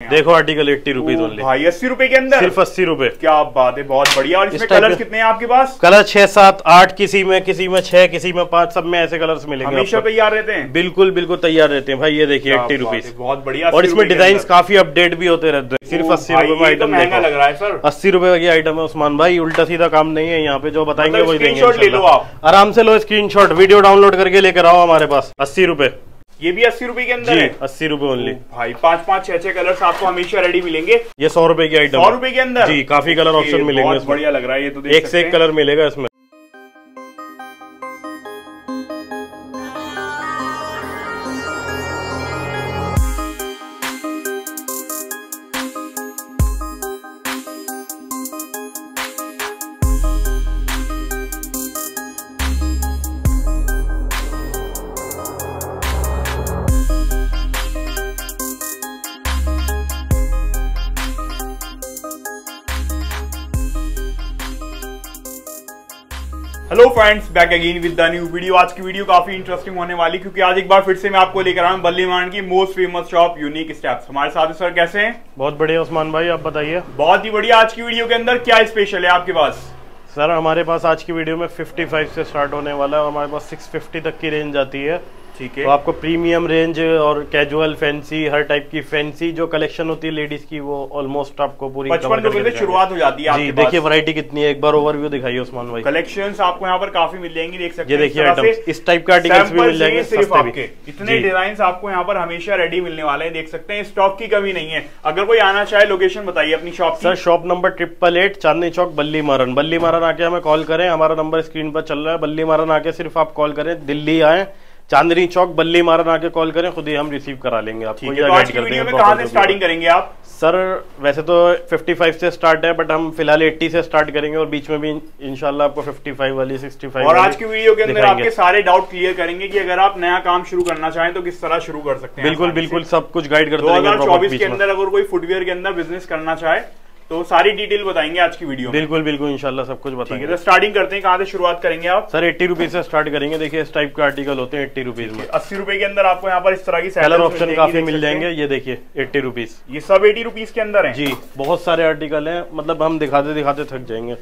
देखो article eighty rupees only भाई अस्सी रुपए के अंदर? सिर्फ़ अस्सी रुपए। क्या बात है बहुत बढ़िया। और इसमें कलर्स कितने हैं आपके पास? कलर छह सात आठ किसी में किसी में छह किसी में पाँच सब में ऐसे कलर्स मिलेंगे हमेशा तैयार रहते हैं? बिल्कुल बिल्कुल तैयार रहते हैं। भाई ये देखिए एट्टी रुपीज़ बहुत बढ़िया और इसमें डिज़ाइन काफ़ी अपडेट भी होते रहते हैं। सिर्फ़ अस्सी रुपए में तो आइटम महँगा देखो। लग रहा है सर। अस्सी रुपए की आइटम है उस्मान भाई उल्टा सीधा काम नहीं है यहाँ पे जो बताएँगे मतलब वही देंगे। आराम से लो स्क्रीनशॉट वीडियो डाउनलोड करके लेकर आओ हमारे पास। अस्सी रुपए। ये भी अस्सी रुपए के अंदर है? अस्सी रुपए ओनली भाई पाँच पाँच छह छह कलर आपको हमेशा रेडी मिलेंगे। ये सौ रुपए की आइटम सौ रुपए के अंदर? जी काफ़ी कलर ऑप्शन मिलेंगे बढ़िया लग रहा है ये तो एक से एक कलर मिलेगा इसमें। Hello friends back again with the new video आज की वीडियो काफ़ी इंटरेस्टिंग होने वाली क्योंकि आज एक बार फिर से मैं आपको लेकर आया हूँ बल्ली की most famous shop unique steps हमारे साथ सर कैसे हैं? बहुत बढ़िया उस्मान भाई आप बताइए। बहुत ही बढ़िया आज की वीडियो के अंदर क्या स्पेशल है आपके पास? सर हमारे पास आज की वीडियो में 55 से स्टार्ट होने वाला है और हमारे पास 650 तक की रेंज आती है। ठीक है। तो आपको प्रीमियम रेंज और कैजुअल फैंसी हर टाइप की फैंसी जो कलेक्शन होती है लेडीज़ की वो ऑलमोस्ट आपको पूरी पचपन रुपए शुरुआत हो जाती है जी आपके देखिए वैरायटी कितनी है एक बार ओवरव्यू दिखाइए उस्मान भाई। कलेक्शन आपको यहाँ पर काफ़ी मिल जाएँगी देख सकते हैं। देखिए से इस टाइप के आर्टिकल्स भी मिल जाएँगे सिर्फ़ आपके। इतने डिज़ाइन आपको यहाँ पर हमेशा रेडी मिलने वाले हैं देख सकते हैं। स्टॉक की कमी नहीं है। अगर कोई आना चाहे लोकेशन बताइए अपनी shop sir shop number triple eight Chandni Chowk Ballimaran Ballimaran आके हमें कॉल करें। हमारा नंबर स्क्रीन पर चल रहा है। बल्ली मारन आके सिर्फ़ आप कॉल करें। दिल्ली आए। चांदनी चौक बल्ली मारन आके कॉल करें खुद ही हम रिसीव करा लेंगे। आपको है या तो गाइड कर देंगे कहाँ से स्टार्टिंग करेंगे आप? सर वैसे तो 55 से स्टार्ट है बट हम फ़िलहाल 80 से स्टार्ट करेंगे और बीच में भी इंशाल्लाह आपको 55 वाली 65 और आज की वीडियो के अंदर आपके सारे डाउट क्लियर करेंगे कि अगर आप नया काम शुरू करना चाहें तो किस तरह शुरू कर सकते हैं बिल्कुल बिल्कुल सब कुछ गाइड करते proper 2024 के अंदर अगर कोई फुटवेयर के अंदर बिज़नेस करना चाहे तो सारी डिटेल बताएँगे आज की वीडियो बिल्कुल बिल्कुल इंशाल्लाह सब कुछ बताएँगे। तो स्टार्टिंग करते हैं कहाँ से शुरुआत करेंगे आप? सर एट्टी रुपीज़ से स्टार्ट करेंगे। देखिए इस टाइप के आर्टिकल होते हैं एट्टी रुपीज़ में। अस्सी रुपए के अंदर आपको यहाँ पर इस तरह की कलर ऑप्शन काफ़ी मिल जाएँगे। ये देखिए एट्टी रुपीज़ ये सब एटी रुपीज़ के अंदर है? जी बहुत सारे आर्टिकल है। मतलब हम दिखाते दिखाते थक जाएँगे।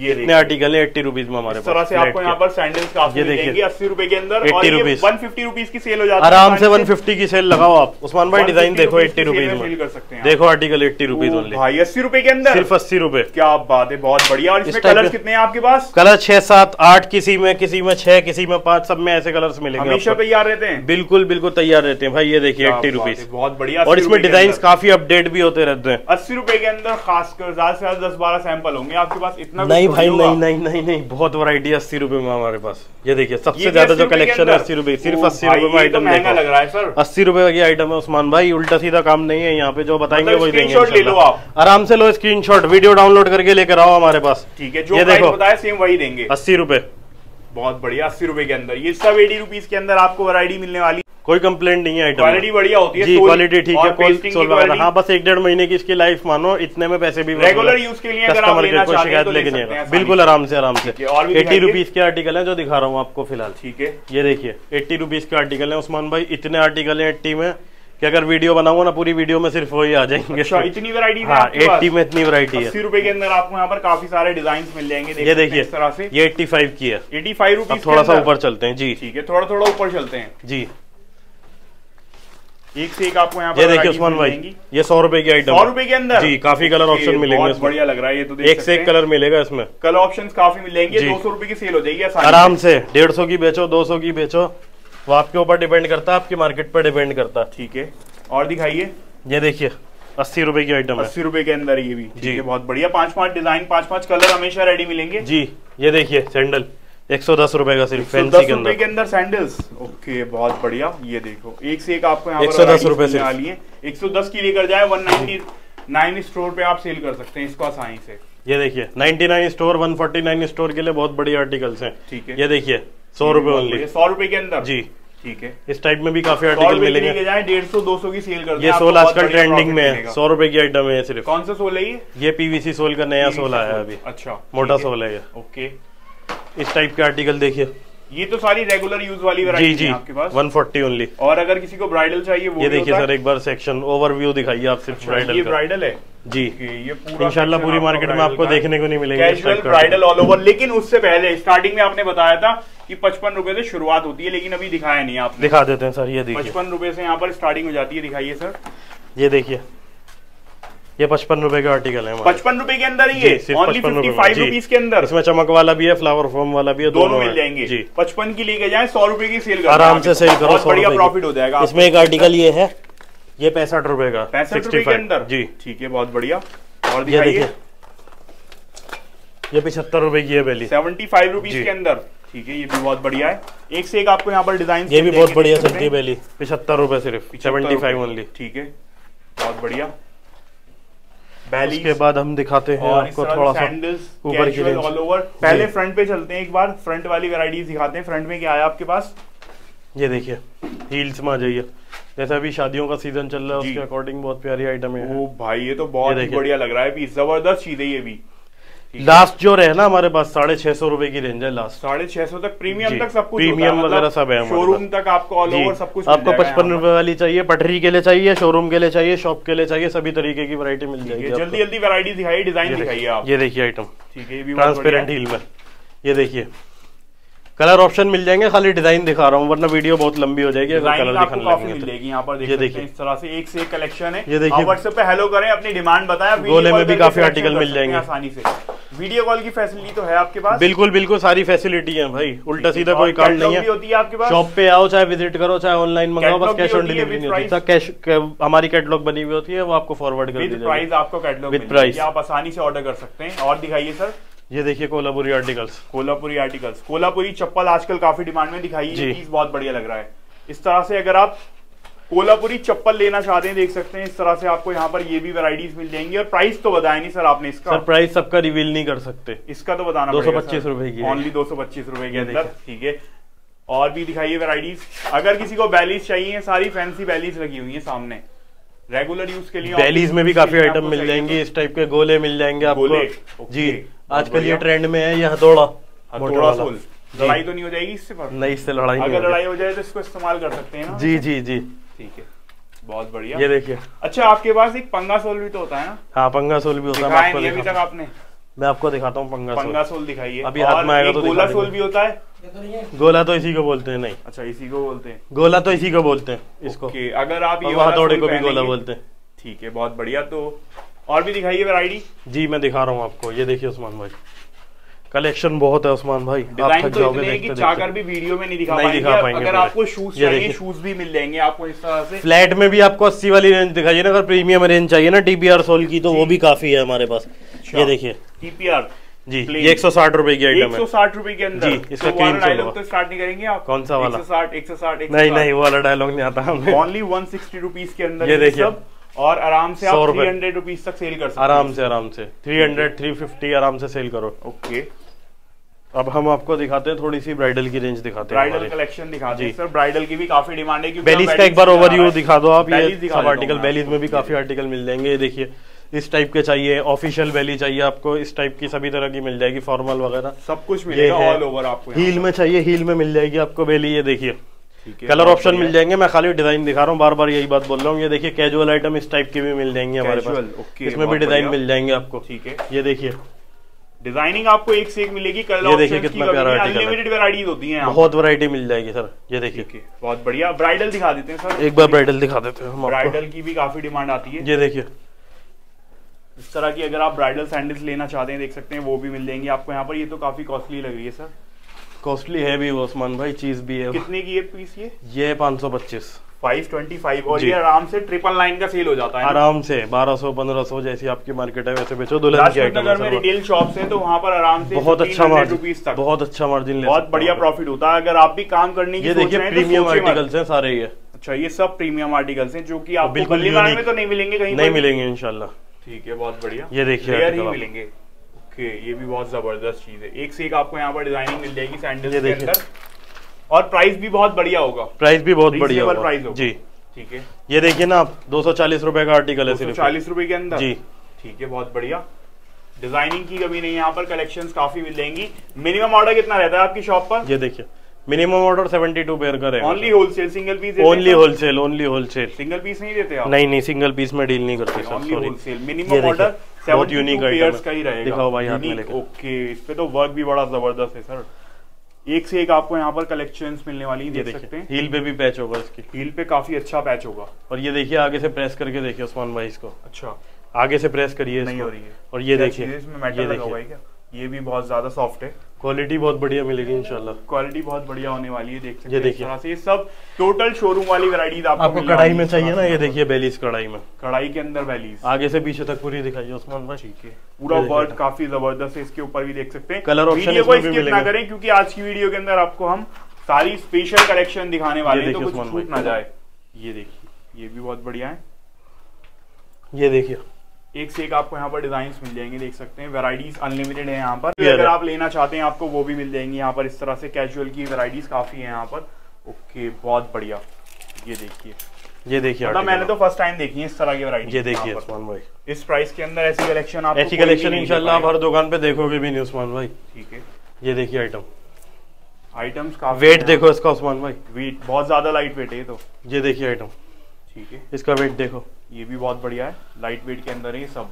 ये इतने आर्टिकल है एट्टी रुपीज़ में हमारे तरह पास। से आपको यहाँ पर सैंडल्स काफ़ी ये देखिए। अस्सी रुपए के अंदर 80 और ये वन फिफ्टी रुपीज़ की सेल हो जाती है। आराम से वन फिफ्टी की सेल लगाओ आप। उस्मान भाई डिज़ाइन देखो एट्टी रुपीज़ में कर सकते हैं देखो आर्टिकल 80 रुपीज़ ओ ओनली भाई अस्सी रुपए के अंदर? सिर्फ़ 80 रुपए। क्या बात है बहुत बढ़िया। और इसमें कलर कितने हैं आपके पास? कलर छह सात आठ किसी में किसी में छह किसी में पाँच सब में ऐसे कलर मिलेंगे हमेशा तैयार रहते हैं? बिल्कुल बिल्कुल तैयार रहते हैं। भाई ये देखिए एट्टी रुपीज़ बहुत बढ़िया। और इसमें डिज़ाइन काफ़ी अपडेट भी होते रहते हैं। अस्सी रुपए के अंदर खासकर ज़्यादा से ज़्यादा दस बारह सैंपल होंगे आपके पास। इतना नहीं तो भाई नहीं नहीं नहीं नहीं बहुत वैरायटी अस्सी रुपए में हमारे पास। ये देखिए सबसे ज़्यादा जो कलेक्शन है अस्सी रुपए सिर्फ़ अस्सी रुपए में तो आइटम महँगा लग रहा है सर। अस्सी रुपए की आइटम है उस्मान भाई उल्टा सीधा काम नहीं है यहाँ पे जो बताएँगे मतलब वही देंगे। आराम से लो स्क्रीन वीडियो डाउनलोड करके लेकर आओ हमारे पास। ठीक है जो ये देखो। बताया सेम वही देंगे। अस्सी रुपए। बहुत बढ़िया अस्सी रुपए के अंदर। ये सब एटी रुपीज़ के अंदर आपको वैरायटी मिलने वाली। कोई कंप्लेंट नहीं है आइटम क्वालिटी बढ़िया होती है जी क्वालिटी ठीक है हाँ बस एक डेढ़ महीने की इसकी लाइफ मानो इतने में पैसे भी Regular use के लिए कस्टमर लेना के कोई शिकायत तो ले लेके नहीं बिल्कुल आराम से आराम से। एट्टी रुपीज़ के आर्टिकल है जो दिखा रहा हूँ आपको फ़िलहाल। ठीक है। ये देखिए एट्टी रुपीज़ के आर्टिकल है उस्मान भाई इतने आर्टिकल है एट्टी में कि अगर वीडियो बनाऊँगा ना पूरी वीडियो में सिर्फ़ वही आ जाएँगे। अच्छा इतनी वैरायटी हाँ एट्टी में इतनी वैरायटी है। अस्सी रुपए के अंदर आपको यहाँ पर काफ़ी सारे डिज़ाइन मिल जाएँगे ये देखिए इस तरह से। ये एट्टी फाइव की है। एटी फाइव रुपीज़ थोड़ा सा ऊपर चलते हैं जी। ठीक है थोड़ा थोड़ा ऊपर चलते हैं। जी। एक से एक आपको यहाँ पर ये देखिए उस्मान भाई ये सौ रुपए की आइटम सौ रुपए के अंदर? जी काफ़ी कलर ऑप्शन मिलेंगे बहुत बढ़िया लग रहा है ये तो देख एक से एक कलर मिलेगा इसमें। कलर ऑप्शंस काफ़ी मिलेंगे दो सौ रुपए की सेल हो जाएगी आराम से डेढ़ सौ की बेचो दो सौ की बेचो। वो आपके ऊपर डिपेंड करता है आपकी मार्केट पर डिपेंड करता है ठीक है? और दिखाइए। ये देखिए अस्सी रुपए की आइटम है। अस्सी रुपए के अंदर ये भी जी। बहुत बढ़िया। पाँच पाँच डिज़ाइन पाँच पाँच कलर हमेशा रेडी मिलेंगे। जी ये देखिए सैंडल एक सौ दस रुपए का सिर्फ़ फैंसी दस के अंदर। के अंदर सैंडल्स ओके बहुत बढ़िया ये देखो एक से एक आपको यहाँ 110 रुपए सिर्फ़। वाली है। एक सौ दस की लेकर जाए वन नाइनटी नाइन स्टोर पे आप सेल कर सकते हैं इसको आसानी से। ये देखिए 99 स्टोर 149 स्टोर के लिए बहुत बड़ी आर्टिकल्स हैं। ठीक है। ये देखिए सौ रुपए ओनली सौ रुपए के अंदर। जी। ठीक है। इस टाइप में भी काफ़ी आर्टिकल मिलेंगे। डेढ़ सौ दो सौ की सेल कर ये सोल आजकल ट्रेंडिंग में है। सौ रुपए की आइटम है ये सिर्फ़। कौन सा सोल है ये? ये पीवीसी सोल का नया सोल आया है अभी। अच्छा मोटा सोल है ये। ओके। इस टाइप के आर्टिकल देखिए। ये तो सारी रेगुलर यूज़ वाली जी वैरायटी जी। आपके पास। वन फोर्टी ओनली और अगर किसी को ब्राइडल चाहिए वो ये देखिए सर एक बार सेक्शन ओवरव्यू दिखाइए आप सिर्फ़ है? ये ब्राइडल ब्राइडल है। जी। ये पूरा इंशाल्लाह पूरी मार्केट में आपको देखने को नहीं मिलेंगे कैजुअल ब्राइडल ऑल ओवर लेकिन उससे पहले स्टार्टिंग में आपने बताया था कि पचपन रुपए से शुरुआत होती है लेकिन अभी दिखाया नहीं आप दिखा देते हैं सर ये देखिए। पचपन रुपए से यहाँ पर स्टार्टिंग हो जाती है दिखाइए सर। ये देखिए। ये पचपन रुपए का आर्टिकल है पचपन रुपए के अंदर ही है? Only fifty five. रुपीज़ के। अंदर। इसमें चमक वाला भी है फ्लावर फॉर्म वाला भी है दोनों दोनों मिल जाएँगे। जी। पचपन की लेके जाए सौ रुपए की सेल कर आराम से सेल करो बढ़िया प्रॉफिट हो जाएगा इसमें एक आर्टिकल ये है ये पैंसठ रुपए का पैंसठ रुपए के अंदर? जी। ठीक है बहुत बढ़िया। और दिखाइए। ये पिछहत्तर रुपए की है बेली सेवेंटी फाइव रुपीज़ के अंदर। ठीक है ये भी बहुत बढ़िया है। एक से एक आपको यहाँ पर डिज़ाइन ये भी बहुत बढ़िया है। बेली पिछहत्तर रुपए सिर्फ़ 75 सेवेंटी फाइव ओनली ठीक है बहुत बढ़िया। बैली उसके बाद हम दिखाते हैं आपको थोड़ा सा सैंडल्स ऊपर की ऑल ओवर पहले फ्रंट पे चलते हैं एक बार। फ्रंट वाली वैरायटीज दिखाते हैं। फ्रंट में क्या आया आपके पास? ये देखिए हील्स में आ जाइए। जैसे अभी शादियों का सीज़न चल रहा है उसके अकॉर्डिंग बहुत प्यारी आइटम है। ओ भाई ये तो बहुत ही बढ़िया लग रहा है ज़बरदस्त चीज़ है ये भी। लास्ट जो रहे ना हमारे पास साढ़े छह सौ रुपए की रेंज है लास्ट साढ़े छह सौ तक प्रीमियम तक सब कुछ प्रीमियम वगैरह सब है शोरूम तक आपको ऑल ओवर सब कुछ आपको पचपन रुपए वाली चाहिए पटरी के लिए चाहिए शोरूम के लिए चाहिए शॉप के लिए चाहिए सभी तरीके की वैरायटी मिल जाएगी जल्दी जल्दी वैरायटी दिखाइए डिज़ाइन देखिए आप। ये देखिए आइटम ठीक है ट्रांसपेरेंट बढ़िया। हील में ये देखिए। कलर ऑप्शन मिल जाएँगे खाली डिज़ाइन दिखा रहा हूँ वरना वीडियो बहुत लंबी हो जाएगी अगर कलर दिखाने काफ़ी तो। जाएगी यहाँ पर देखिए। इस तरह से एक से एक कलेक्शन है। ये देखिए। व्हाट्सएप पे हेलो करें अपनी डिमांड बताएँ गोले में भी काफ़ी आर्टिकल मिल जाएँगे। आसानी से। वीडियो कॉल की फैसिलिटी तो है आपके पास। बिल्कुल बिल्कुल सारी फैसिलिटी है भाई। उल्टा सीधा कोई काम नहीं है। होती है आपके पास। शॉप पे आओ चाहे विज़िट करो चाहे ऑनलाइन मंगाओ बस कैश ऑन डिलीवरी नहीं होती। कैश हमारी कैटलॉग बनी हुई होती है वो आपको फॉरवर्ड कर दी प्राइस आपको कैटलॉग जाएगी। price। आप आसानी से ऑर्डर कर सकते हैं। और दिखाइए सर ये देखिए कोल्हापुरी आर्टिकल्स कोल्हापुरी आर्टिकल्स कोल्हापुरी चप्पल आजकल काफ़ी डिमांड में दिखाई है। चीज़ बहुत बढ़िया लग रहा है। इस तरह से अगर आप कोल्हापुरी चप्पल लेना चाहते हैं देख सकते हैं इस तरह से आपको यहाँ पर ये भी वैरायटीज मिल जाएँगी। और प्राइस तो बताया नहीं सर आपने इसका। सर प्राइस सबका रिवील नहीं कर सकते। इसका तो बताना 225 रुपए की ओनली दो सौ पच्चीस रुपए के अंदर। ठीक है। और भी दिखाइए वैरायटीज अगर किसी को बैलीज चाहिए सारी फैंसी बैलीज लगी हुई है सामने। रेगुलर यूज़ के लिए बैलीज में भी काफ़ी आइटम मिल जाएँगे। इस टाइप के गोले मिल जाएँगे आपको। जी। आजकल ये ट्रेंड में है ये हथौड़ा तो मोटा थोड़ा वाला। सोल जी। लड़ाई तो नहीं हो जाएगी इससे पर नहीं इससे लड़ाई अगर लड़ाई हो जाए तो इसको इस्तेमाल कर सकते हैं जी जी जी। ठीक है। बहुत बढ़िया। ये देखिए। अच्छा आपके पास एक पंगा सोल भी तो होता है ना? हाँ पंगा सोल भी होता है मैं आपको अभी तक दिखाता हूँ। आपने। मैं आपको दिखाता हूँ पंगा पंगा सोल सोल दिखाइए। अभी हाथ में आएगा तो गोला सोल भी होता है? गोला तो इसी को बोलते हैं नहीं। अच्छा इसी को बोलते हैं। गोला तो इसी को बोलते हैं इसको। अगर आप ये हथौड़े को भी गोला बोलते हैं। ठीक है बहुत बढ़िया। तो और भी दिखाइए वैरायटी जी मैं दिखा रहा हूँ आपको। ये देखिए उस्मान भाई। कलेक्शन बहुत है उस्मान भाई। आप डिज़ाइन तो इतने हैं कि चाहकर भी वीडियो में नहीं दिखा नहीं दिखा पाएँगे अगर आपको शूज़ चाहिए शूज़ भी मिल जाएँगे आपको इस तरह से। फ्लैट में भी आपको 80 वाली रेंज दिखाइए ना अगर प्रीमियम रेंज चाहिए ना टीपीआर सोल की तो वो भी काफ़ी है हमारे पास। ये देखिए। टीपीआर जी ये एक सौ साठ रुपए की एक आइटम सौ है साठ रुपए के अंदर। जी, इसका तो सोल डायलॉग तो स्टार्ट नहीं करेंगे आप? कौन सा वाला? एक सौ साठ एक सौ साठ नहीं नहीं वो वाला डायलॉग नहीं आता हमें। ओनली वन सिक्सटी रुपीज़ के अंदर ये देखिए। और आराम से आप थ्री हंड्रेड रुपीज़ तक सेल कर सकते आराम से आराम से। 300 350 आराम से सेल करो। ओके अब हम आपको दिखाते हैं थोड़ी सी ब्राइडल की रेंज दिखाते हैं ब्राइडल कलेक्शन दिखाते हैं। सर ब्राइडल की भी काफ़ी डिमांड है बेलीज का एक बार ओवरव्यू दिखा दो आप ये सब आर्टिकल बेलीज में भी काफ़ी आर्टिकल मिल जाएँगे ये देखिए। इस टाइप के चाहिए ऑफिशियल बेली चाहिए आपको इस टाइप की सभी तरह की मिल जाएगी फॉर्मल वगैरह। सब कुछ मिलेगा ऑल ओवर आपको हील में चाहिए हील में मिल जाएगी आपको बेली ये देखिए। कलर ऑप्शन मिल जाएँगे मैं खाली डिज़ाइन दिखा रहा हूँ बार बार यही बात बोल रहा हूँ। ये देखिए कैजुअल आइटम इस टाइप के भी मिल जाएँगे हमारे पास। Okay, इसमें भी डिज़ाइन मिल जाएँगे आपको। ठीक है। ये देखिए। डिज़ाइनिंग आपको एक से एक मिलेगी कलर ये देखिए कितना प्यारा। अनलिमिटेड वैरायटीज होती हैं बहुत वैरायटी मिल जाएगी सर ये देखिए। बहुत बढ़िया। ब्राइडल दिखा देते हैं सर एक बार ब्राइडल दिखा देते हैं हम ब्राइडल की भी काफ़ी डिमांड आती है। ये देखिए। इस तरह की अगर आप ब्राइडल सैंडल्स लेना चाहते हैं देख सकते हैं वो भी मिल जाएँगी आपको। यहाँ पर ये तो काफ़ी कॉस्टली लग रही है सर कॉस्टली है भी वो उस्मान भाई चीज़ भी है। कितने की है पीस ये? ये पाँच सौ पच्चीस। 525 और ये आराम से ट्रिपल नाइन का सेल हो जाता है आराम से बारह सौ पंद्रह सौ जैसी आपकी मार्केट है वैसे बेचो दुल्हन की लाजपत आइटम नगर में है रिटेल शॉप्स हैं तो वहाँ पर आराम से बहुत अच्छा मार्जिन तक। बहुत अच्छा मार्जिन बहुत बढ़िया प्रॉफिट होता है। अगर आप भी काम करने की देखिए प्रीमियम आर्टिकल्स हैं सारे ये। अच्छा ये सब प्रीमियम आर्टिकल्स हैं जो कि आपको बिल्कुल में तो नहीं मिलेंगे कहीं नहीं मिलेंगे इनशाला ठीक है बहुत बढ़िया। ये देखिए आप। मिलेंगे। ओके ये भी बहुत ज़बरदस्त चीज़ है। एक से एक आपको यहाँ पर डिज़ाइनिंग मिल जाएगी सैंडल के अंदर। और प्राइस भी बहुत बढ़िया होगा। प्राइस भी बहुत बढ़िया होगा। प्राइस होगा। जी। ठीक है। ये देखिए ना आप दो सौ चालीस रुपए का आर्टिकल है सिर्फ़। चालीस रूपए के अंदर? जी। ठीक है बहुत बढ़िया। डिज़ाइनिंग की कभी नहीं यहाँ पर कलेक्शंस काफ़ी मिल जाएँगी। मिनिमम ऑर्डर कितना रहता है आपकी शॉप पर? ये देखिए। Minimum order seventy two pair का रहेगा only wholesale single piece only wholesale only wholesale single piece नहीं देते आप? नहीं नहीं सिंगल पीस में डील नहीं करते sir sorry wholesale minimum order बहुत यूनिक आइटम का ही रहेगा। दिखाओ भाई हाथ में Unique, ओके इस पे तो वर्क भी बड़ा ज़बरदस्त है सर एक से एक आपको यहाँ पर कलेक्शन मिलने वाली ये देख सकते हैं। हील पे भी पैच होगा इसकी। हील पे काफ़ी अच्छा पैच होगा। और ये देखिए आगे से प्रेस करके देखिए उस्मान भाई इसको। अच्छा। आगे से प्रेस करिए नहीं हो रही है। और ये देखिए इसमें मेटल लगा हुआ है क्या? ये भी बहुत ज़्यादा सॉफ्ट है। क्वालिटी बहुत बढ़िया मिलेगी इंशाल्लाह। क्वालिटी बहुत बढ़िया होने वाली है देख सकते ये देखिए। ये सब टोटल शोरूम वाली वैरायटीज आपको आपको कढ़ाई में चाहिए ना? ये देखिए बेलीस कढ़ाई में। कढ़ाई के अंदर वैलीज आगे से पीछे तक पूरी दिखाइए उस्मान भाई। ठीक है। पूरा वर्ड काफ़ी ज़बरदस्त है इसके ऊपर भी देख सकते हैं। कलर ऑप्शन को स्किप ना करें क्योंकि आज की वीडियो के अंदर आपको हम सारी स्पेशल कलेक्शन दिखाने वाले हैं तो देखिए कुछ छूट ना जाए। ये देखिए ये भी बहुत बढ़िया है। ये देखिए। एक से एक आपको यहाँ पर डिज़ाइन मिल जाएँगे देख सकते हैं। वैरायटीज अनलिमिटेड है यहाँ पर। अगर आप लेना चाहते हैं आपको वो भी मिल जाएँगी। यहाँ पर इस तरह से कैजुअल की वैरायटीज काफ़ी है यहाँ पर। ओके बहुत बढ़िया। ये देखिए। ये देखिए मतलब मैंने तो फ़र्स्ट टाइम देखी है इस तरह की वैरायटी ये देखिए उस्मान भाई। इस प्राइस के अंदर ऐसी कलेक्शन आप ऐसी कलेक्शन इंशाल्लाह आप हर दुकान पे देखोगे भी नहीं उस्मान भाई। ठीक है। ये देखिए आइटम आइटम्स का वेट देखो इसका उस्मान भाई। वेट बहुत ज़्यादा लाइट वेट है ये तो। ये देखिए आइटम ठीक है। इसका वेट देखो। ये भी बहुत बढ़िया है। लाइट वेट के अंदर है सब।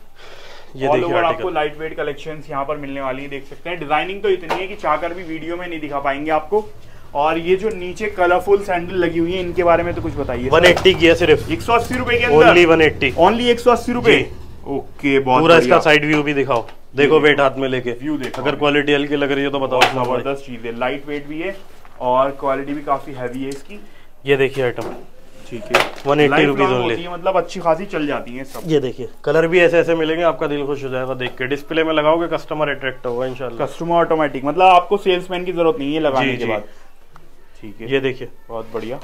ये ऑल देखिए ओवर आपको लाइट वेट कलेक्शन यहाँ पर मिलने वाली है देख सकते हैं। डिज़ाइनिंग तो इतनी है कि चाहकर भी वीडियो में नहीं दिखा पाएँगे आपको। और ये जो नीचे कलरफुल सैंडल लगी हुई है इनके बारे में तो कुछ बताइए। 180 की है सिर्फ़। एक सौ अस्सी रुपए के ओनली अंदर 180 ओनली एक सौ अस्सी रुपए? ओके बहुत पूरा इसका साइड व्यू भी दिखाओ। देखो वेट हाथ में लेके। व्यू देखो। अगर क्वालिटी हल्की लग रही है तो बताओ। ज़बरदस्त चीज़ है। लाइट वेट भी है और क्वालिटी भी काफ़ी हैवी है इसकी। ये देखिए आइटम ठीक है। 180 Lifelong रुपीज़ होती ओनली है, मतलब अच्छी खासी चल जाती है सब। ये देखिए कलर भी ऐसे ऐसे मिलेंगे आपका दिल खुश हो जाएगा देख के। डिस्प्ले में लगाओगे कस्टमर अट्रैक्ट होगा इंशाल्लाह कस्टमर ऑटोमेटिक मतलब आपको सेल्समैन की ज़रूरत नहीं है लगाने के बाद। ठीक है। ये देखिए। बहुत बढ़िया।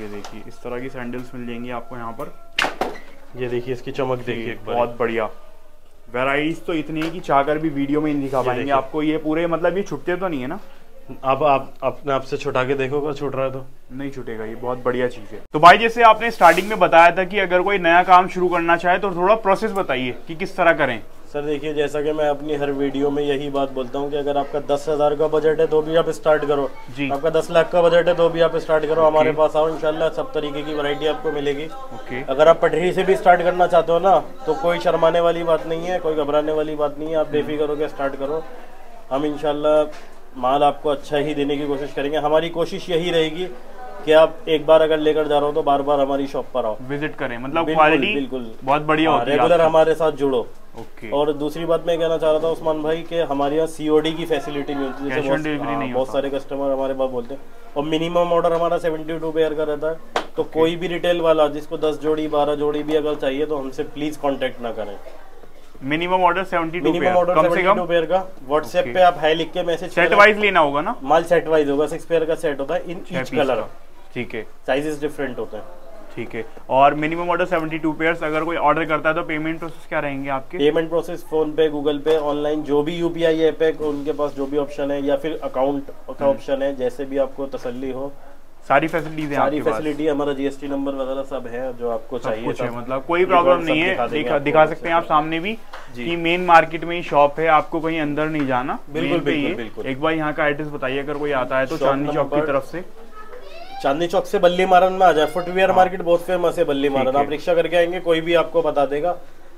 ये देखिए इस तरह की सैंडल्स मिल जाएँगी आपको यहाँ पर। ये देखिए इसकी चमक देखिए बहुत बढ़िया। वेराइटीज तो इतनी है कि चाहकर भी वीडियो में नहीं दिखा पाएँगे आपको। ये पूरे मतलब ये छुट्टे तो नहीं है ना? आप आप अपने आप से छुटा के देखो अगर छूट रहा है तो। नहीं छूटेगा ये बहुत बढ़िया चीज़ है। तो भाई जैसे आपने स्टार्टिंग में बताया था कि अगर कोई नया काम शुरू करना चाहे तो थोड़ा प्रोसेस बताइए कि किस तरह करें। सर देखिए जैसा कि मैं अपनी हर वीडियो में यही बात बोलता हूँ कि अगर आपका दस हज़ार का बजट है तो भी आप स्टार्ट करो। जी। आपका दस लाख का बजट है तो भी आप स्टार्ट करो। हमारे पास आओ इंशाल्लाह सब तरीके की वैरायटी आपको मिलेगी। ओके अगर आप पटरी से भी स्टार्ट करना चाहते हो ना तो कोई शर्माने वाली बात नहीं है कोई घबराने वाली बात नहीं है। आप बेफिक्र होकर स्टार्ट करो। हम इंशाल्लाह माल आपको अच्छा ही देने की कोशिश करेंगे। हमारी कोशिश यही रहेगी कि आप एक बार अगर लेकर जा रहे हो तो बार बार हमारी शॉप पर आओ। विज़िट करें। मतलब क्वालिटी बिल्कुल। बहुत बढ़िया होती है रेगुलर हमारे साथ जुड़ो। ओके और दूसरी बात मैं कहना चाह रहा था उस्मान भाई कि हमारे यहाँ सीओडी की फैसिलिटी नहीं होती। जैसे बहुत, हाँ। सारे कस्टमर हमारे पास बोलते हैं। और मिनिमम ऑर्डर हमारा 72 पेयर का रहता है। तो कोई भी रिटेल वाला जिसको 10 जोड़ी 12 जोड़ी भी अगर चाहिए तो हमसे प्लीज़ कॉन्टेक्ट ना करें। मिनिमम ऑर्डर 72 मिनिमम ऑर्डर कम से कम? पेयर का। व्हाट्सएप पे आप हाई लिख के मैसेज सेट वाइज लेना होगा ना? माल सेट वाइज होगा। सिक्स पेयर का सेट होता है इन ईच कलर ठीक है। साइजेस डिफरेंट होते हैं। ठीक है। और मिनिमम ऑर्डर 72 पेयर्स अगर कोई ऑर्डर करता है तो पेमेंट प्रोसेस क्या रहेंगे आपके? Payment process PhonePe Google pay online जो भी यूपीआई ऐप है उनके पास जो भी ऑप्शन है या फिर अकाउंट का ऑप्शन है जैसे भी आपको तसल्ली हो सारी फैसिलिटीज़ है सारी फैसिलिटी हमारा जीएसटी नंबर वगैरह सब है जो आपको चाहिए कुछ है मतलब कोई प्रॉब्लम नहीं है। दिखा दिखा सकते हैं आप सामने भी। कि मेन मार्केट में ही शॉप है आपको कहीं अंदर नहीं जाना। बिल्कुल, बिल्कुल, बिल्कुल। एक बार यहाँ का एड्रेस बताइए अगर कोई आता है तो चांदनी चौक की तरफ़ से। चांदनी चौक से बल्ली मारन में आ जाए। फुटवेयर मार्केट बहुत फ़ेमस है बल्ली मारन हाँ। आप रिक्शा करके आएँगे कोई भी आपको बता देगा।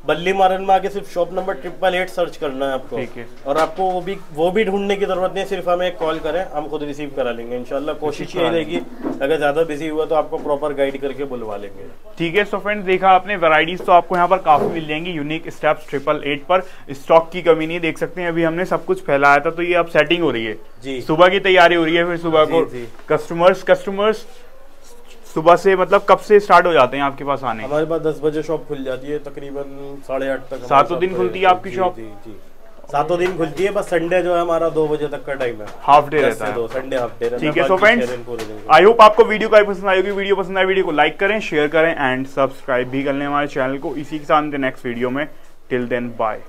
बल्ली मारन में आके सिर्फ़ shop number triple eight search करना है आपको। ठीक है। और आपको वो भी वो भी ढूँढने की ज़रूरत नहीं है सिर्फ़ हमें एक कॉल करें हम खुद रिसीव करा लेंगे। इंशाल्लाह कोशिश यही रहेगी अगर ज़्यादा बिज़ी हुआ तो आपको प्रॉपर गाइड करके बुलवा लेंगे। ठीक है सो फ्रेंड्स देखा आपने वैरायटीज तो आपको यहाँ पर काफ़ी मिल जाएँगी यूनिक स्टेप्स ट्रिपल एट पर। स्टॉक की कमी नहीं देख सकते हैं अभी हमने सब कुछ फैलाया था तो ये अब सेटिंग हो रही है। जी। सुबह की तैयारी हो रही है फिर सुबह को। कस्टमर्स कस्टमर्स सुबह से मतलब कब से स्टार्ट हो जाते हैं आपके पास आने? हमारे पास दस बजे शॉप खुल जाती है तकरीबन साढ़े आठ तक सातों दिन खुलती है आपकी जी सातों दिन खुलती है बस संडे जो है हमारा दो बजे तक का टाइम है। हाफ़ डे रहता है। दो संडे हाफ़ डे ठीक है सो फ्रेंड्स आई होप आपको वीडियो काफ़ी पसंद आई होगी। वीडियो पसंद आए वीडियो को लाइक करें शेयर करें एंड सब्सक्राइब भी कर लें हमारे चैनल को। इसी के साथ नेक्स्ट वीडियो में टिल देन बाय